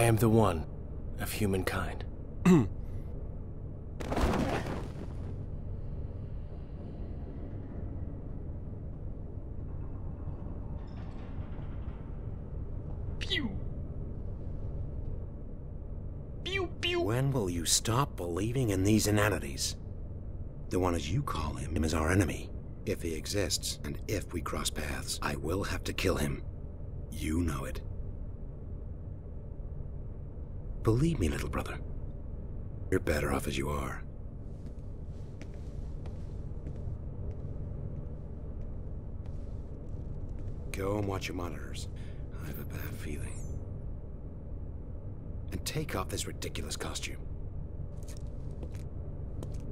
I am the one of humankind. Pew. Pew pew. When will you stop believing in these inanities? The one as you call him is our enemy. If he exists, and if we cross paths, I will have to kill him. You know it. Believe me, little brother. You're better off as you are. Go and watch your monitors. I have a bad feeling. And take off this ridiculous costume.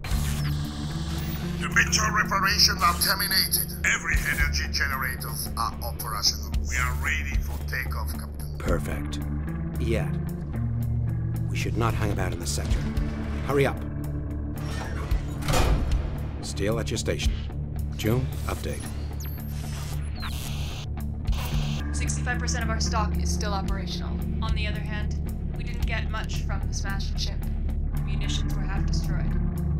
The major reparations are terminated. Every energy generators are operational. We are ready for takeoff, Captain. Perfect. Yet. We should not hang about in the sector. Hurry up. Still at your station. June, update. 65% of our stock is still operational. On the other hand, we didn't get much from the smashed ship. Munitions were half destroyed.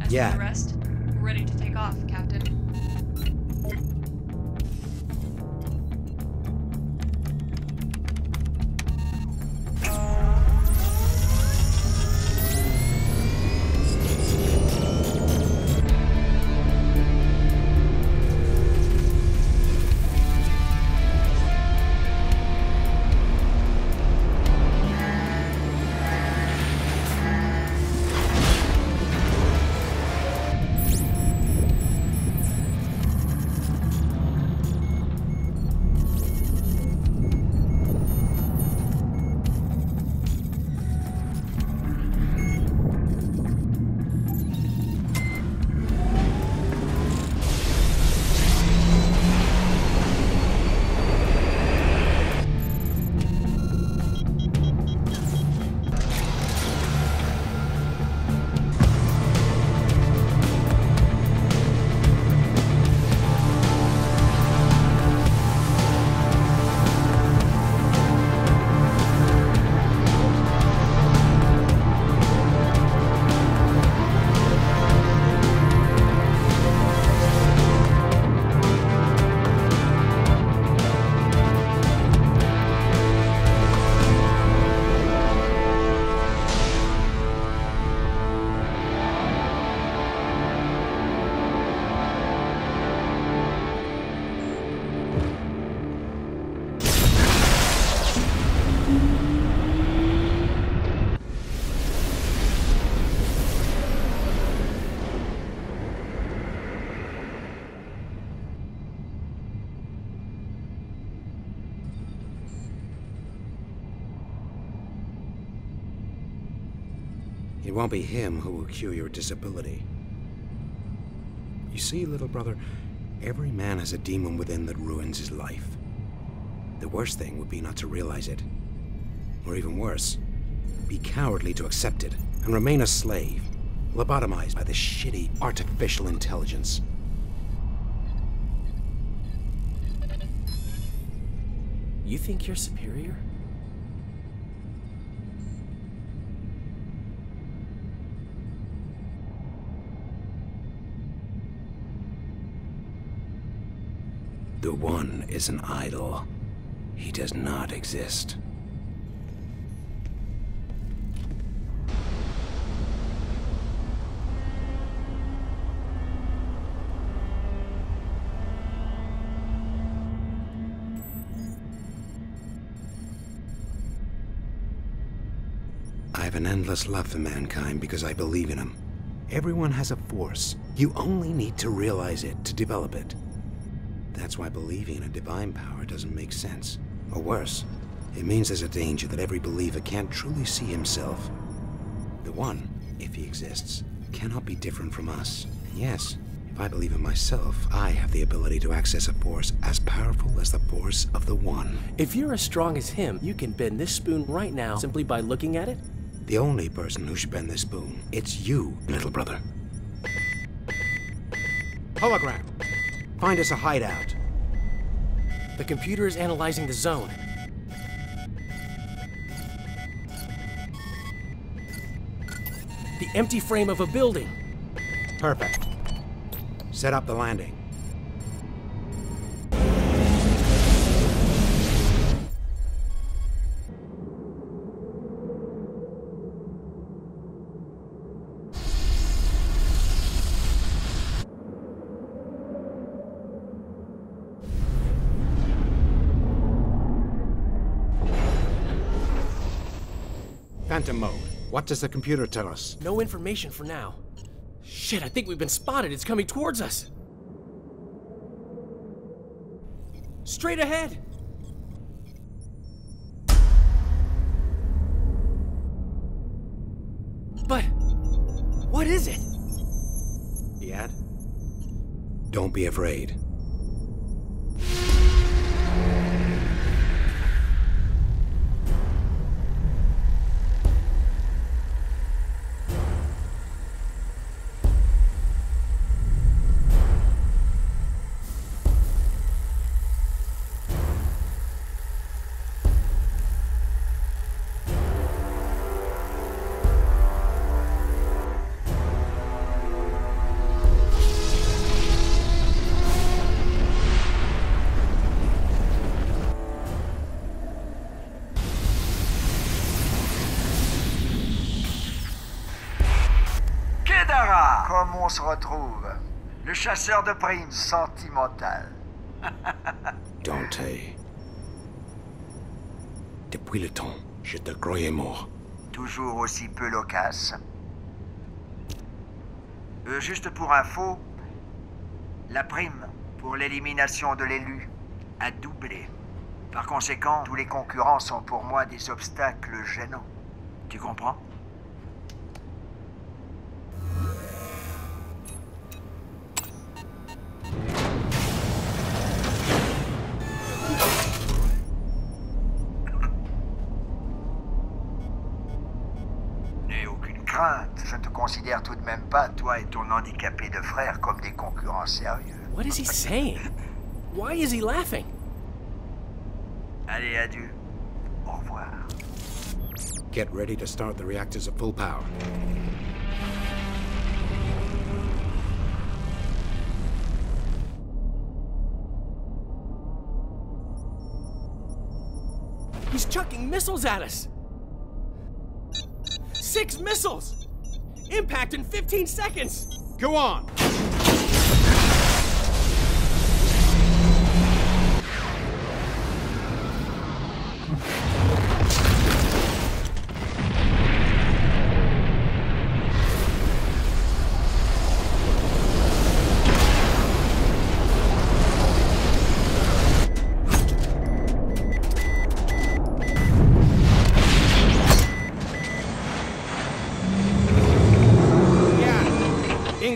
As Yeah. for the rest, we're ready to take off, Captain. It won't be him who will cure your disability. You see, little brother, every man has a demon within that ruins his life. The worst thing would be not to realize it. Or even worse, be cowardly to accept it and remain a slave, lobotomized by this shitty artificial intelligence. You think you're superior? The One is an idol. He does not exist. I have an endless love for mankind because I believe in him. Everyone has a force. You only need to realize it to develop it. That's why believing in a divine power doesn't make sense. Or worse, it means there's a danger that every believer can't truly see himself. The One, if he exists, cannot be different from us. And yes, if I believe in myself, I have the ability to access a force as powerful as the force of the One. If you're as strong as him, you can bend this spoon right now simply by looking at it? The only person who should bend this spoon, it's you, little brother. Hologram! Find us a hideout. The computer is analyzing the zone. The empty frame of a building. Perfect. Set up the landing. Does the computer tell us? No information for now. Shit, I think we've been spotted. It's coming towards us. Straight ahead. But what is it? The ad? Don't be afraid. On se retrouve Le chasseur de primes sentimental. Dante. Depuis le temps, je te croyais mort. Toujours aussi peu loquace. Euh, juste pour info, la prime pour l'élimination de l'élu a doublé. Par conséquent, tous les concurrents sont pour moi des obstacles gênants. Tu comprends? Toi et ton handicapé de frère, comme des concurrents sérieux. What is he saying? Why is he laughing? Allez, adieu. Au revoir. Get ready to start the reactors at full power. He's chucking missiles at us. Six missiles! Impact in 15 seconds! Go on!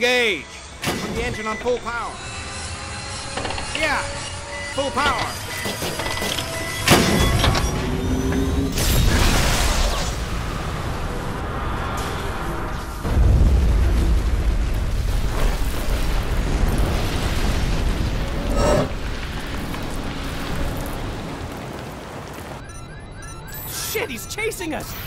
Engage. Put the engine on full power. Yeah. Full power. Shit, he's chasing us!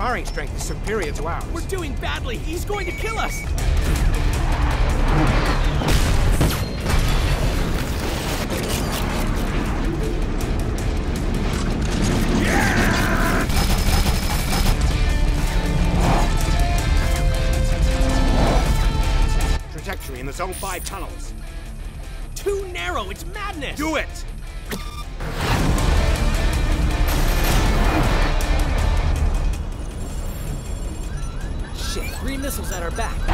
Firing strength is superior to ours. We're doing badly! He's going to kill us! Trajectory in the Zone 5 tunnels. Too narrow! It's madness! Do it! Missiles at our back.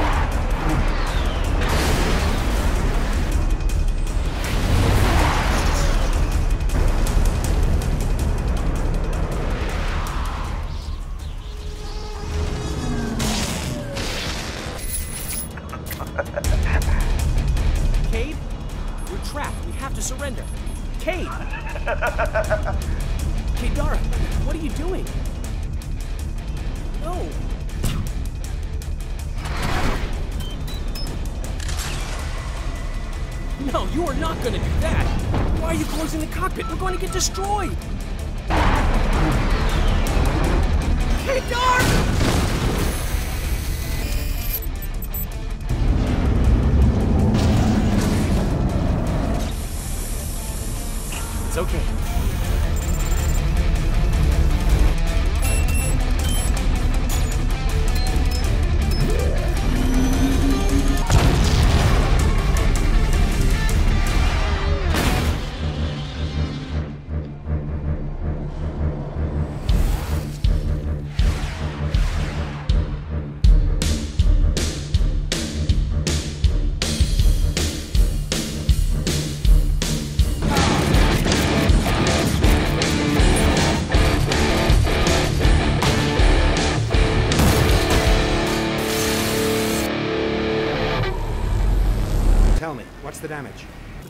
Destroyed!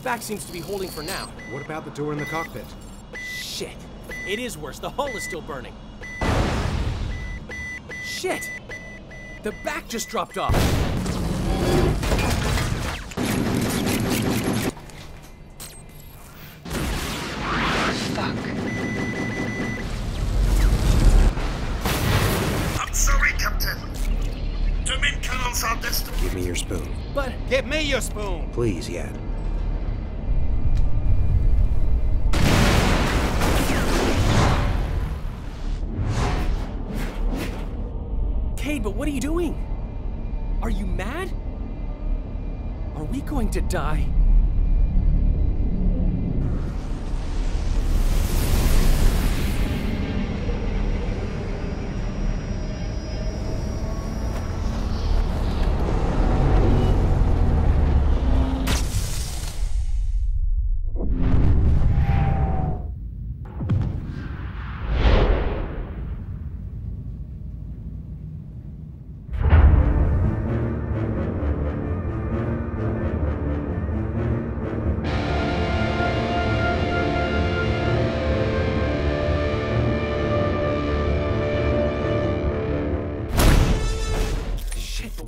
Back seems to be holding for now. What about the door in the cockpit? Shit. It is worse. The hull is still burning. Shit! The back just dropped off. I'm sorry, Captain. The main cannons are destroyed. Give me your spoon. But Give me your spoon. Please, Yad. But what are you doing? Are you mad? Are we going to die?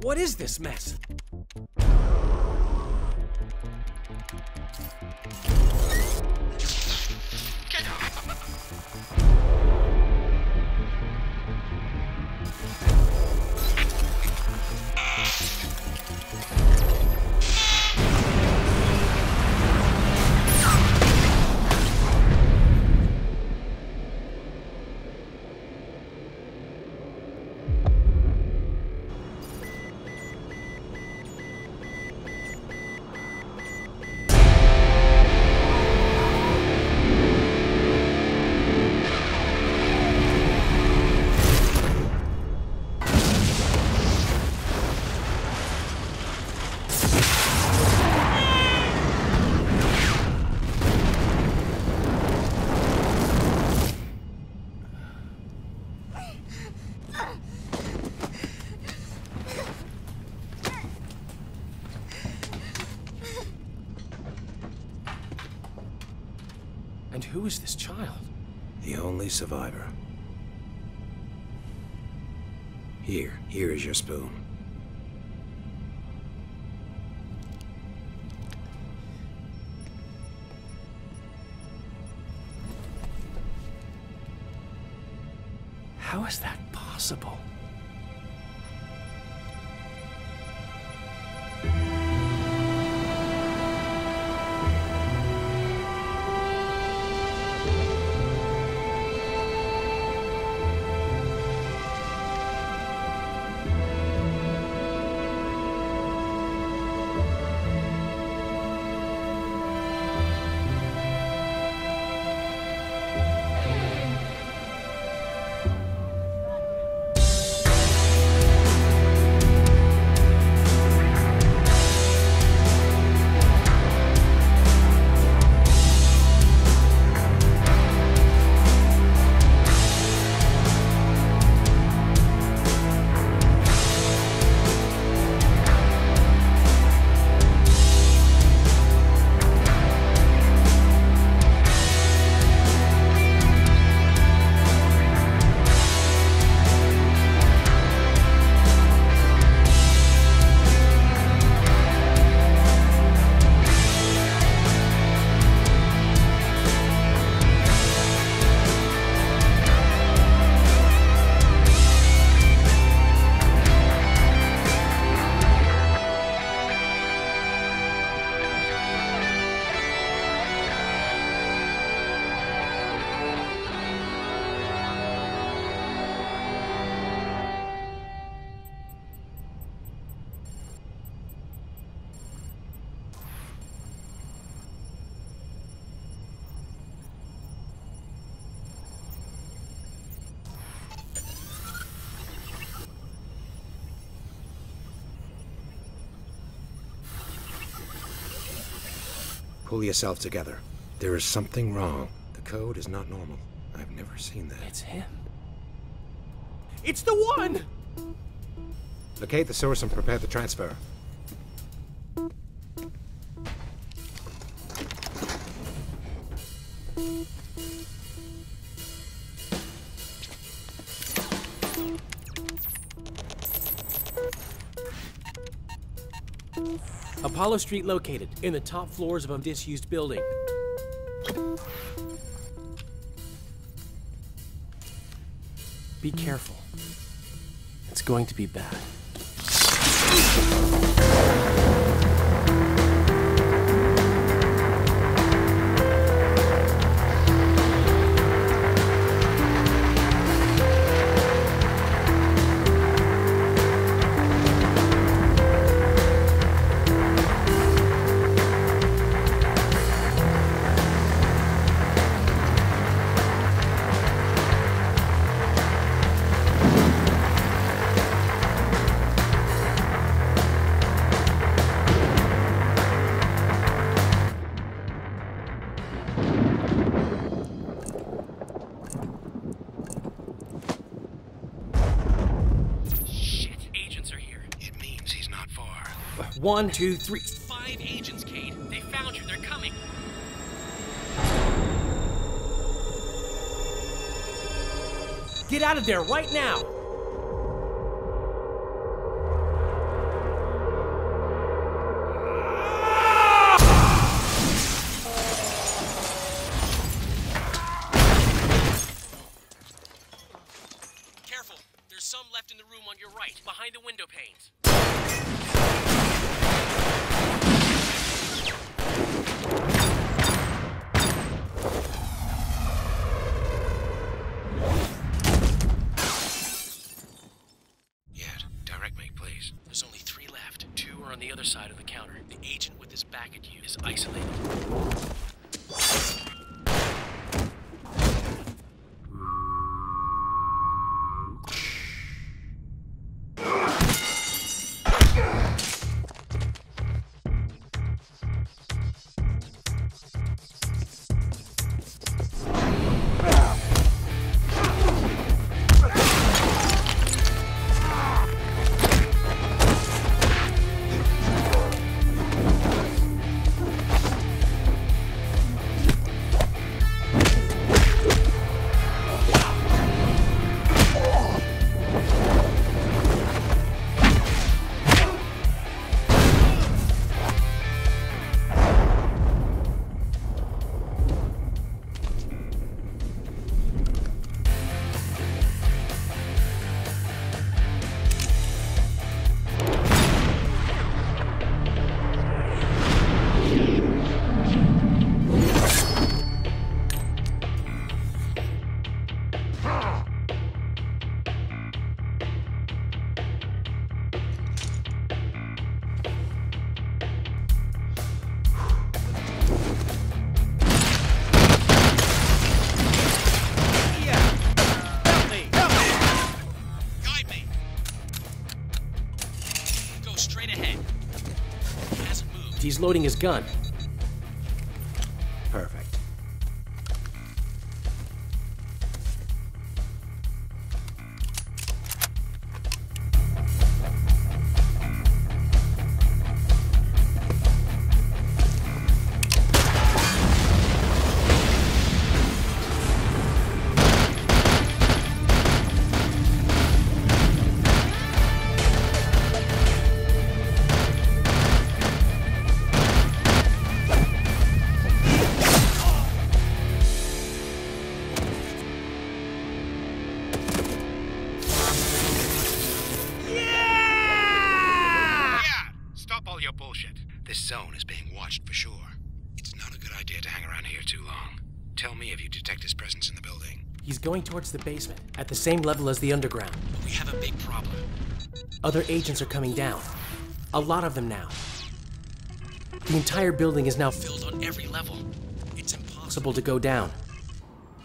What is this mess? Survivor. Here, here is your spoon. How is that possible? Pull yourself together. There is something wrong. The code is not normal. I've never seen that. It's him. It's the one! Locate the source and prepare the transfer. Apollo Street located in the top floors of a disused building. Be careful. It's going to be bad. One, two, three. Five agents, Cade. They found you. They're coming. Get out of there right now! Loading his gun. Towards the basement, at the same level as the underground. But we have a big problem. Other agents are coming down. A lot of them now. The entire building is now Filled on every level. It's impossible. to go down.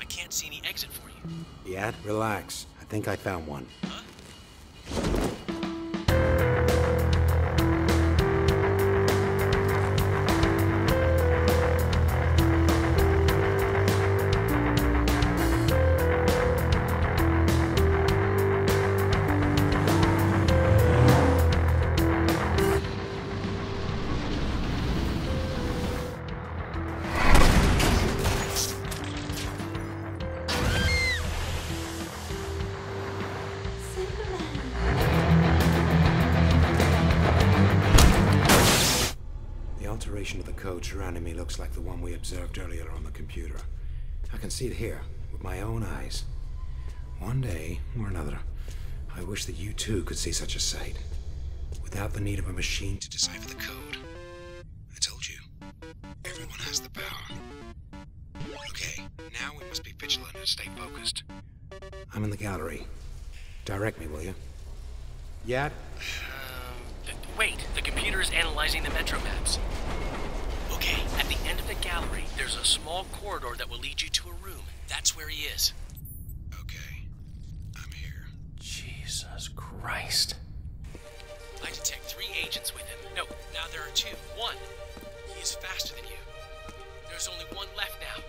I can't see any exit for you. Yeah, relax. I think I found one. Surrounding me looks like the one we observed earlier on the computer. I can see it here, with my own eyes. One day, or another, I wish that you too could see such a sight. Without the need of a machine to decipher the code. I told you, everyone has the power. Okay, now we must be vigilant and stay focused. I'm in the gallery. Direct me, will you? Yet? Um, wait, the computer is analyzing the metro maps. Okay, at the end of the gallery, there's a small corridor that will lead you to a room. That's where he is. Okay. I'm here. Jesus Christ. I detect three agents with him. No, now there are two. One. He is faster than you. There's only one left now.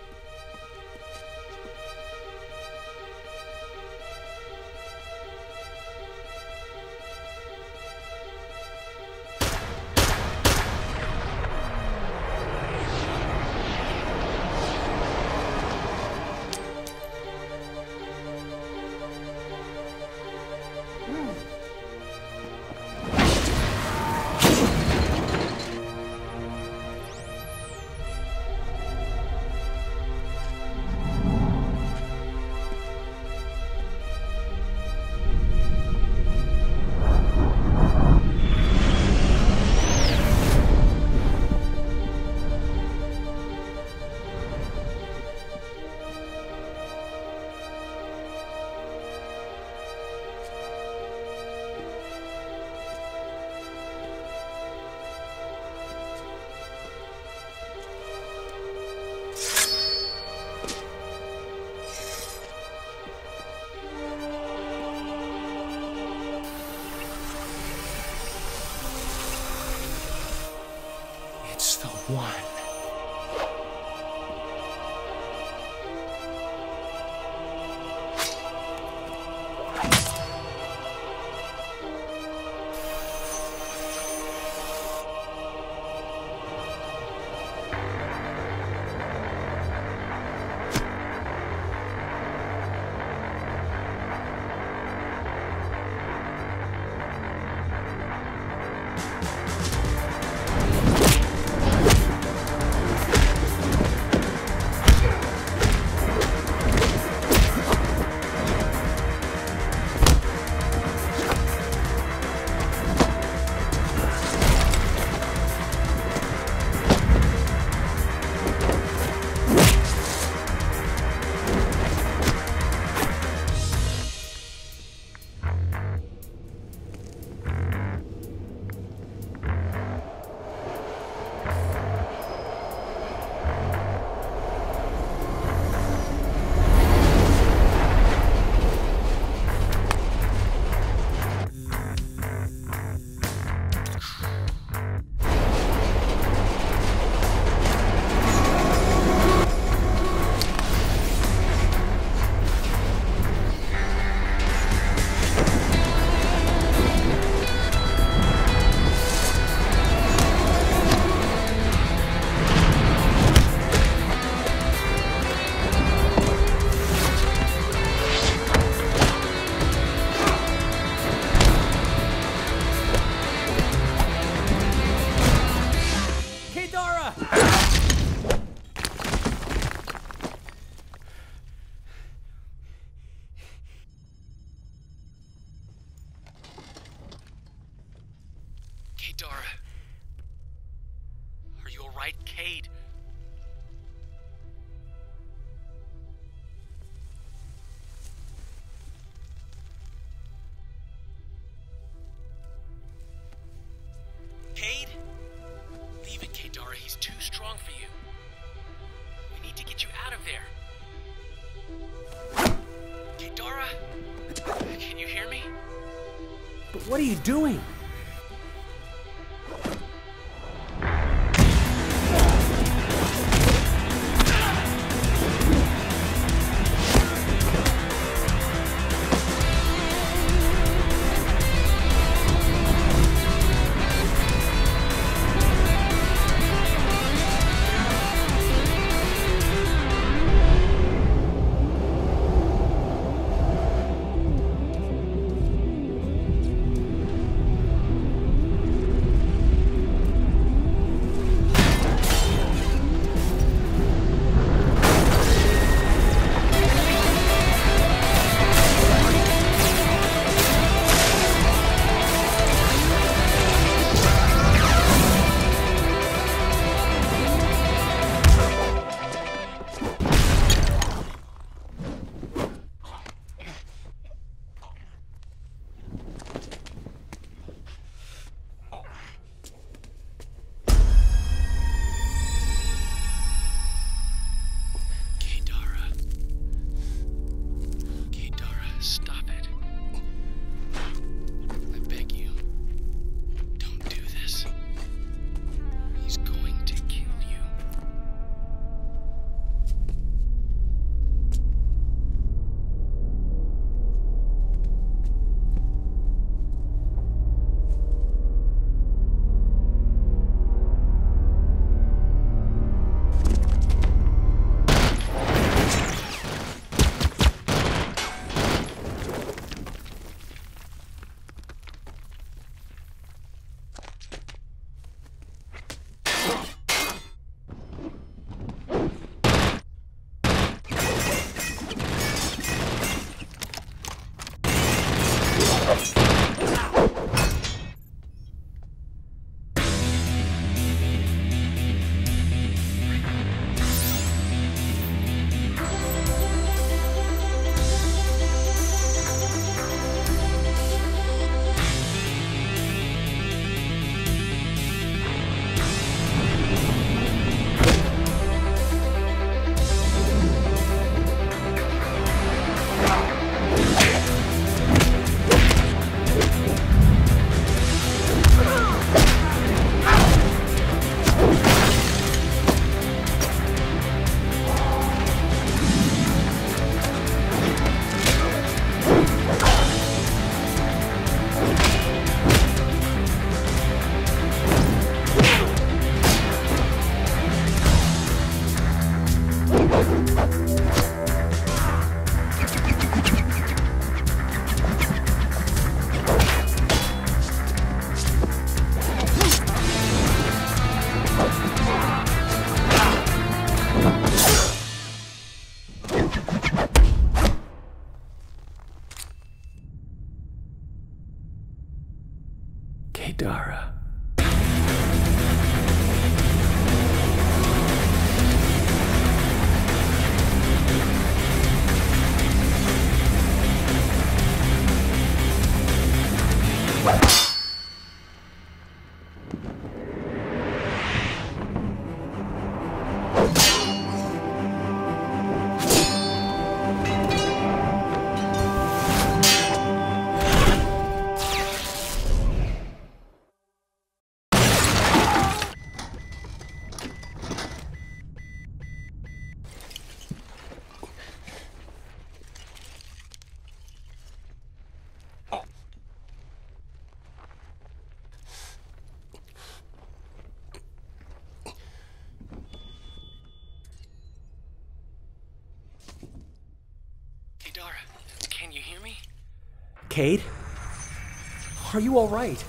Doing? Kaydara, can you hear me? Cade? Are you alright?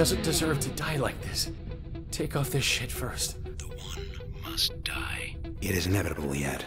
Doesn't deserve to die like this. Take off this shit first. The one must die. It is inevitable yet.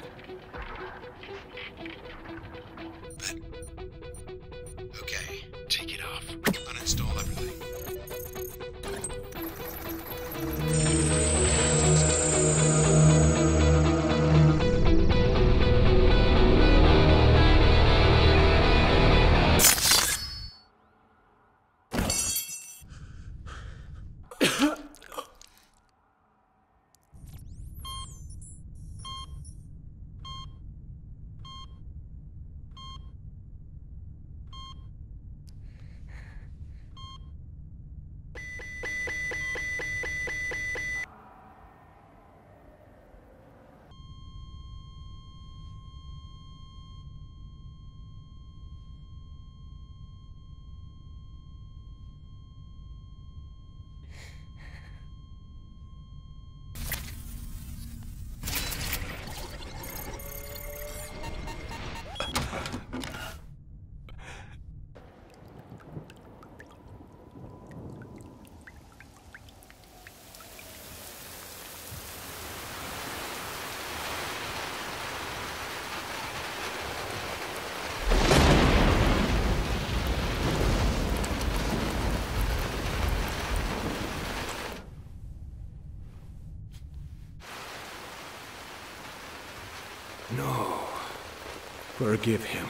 Forgive him.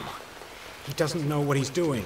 He doesn't know what he's doing.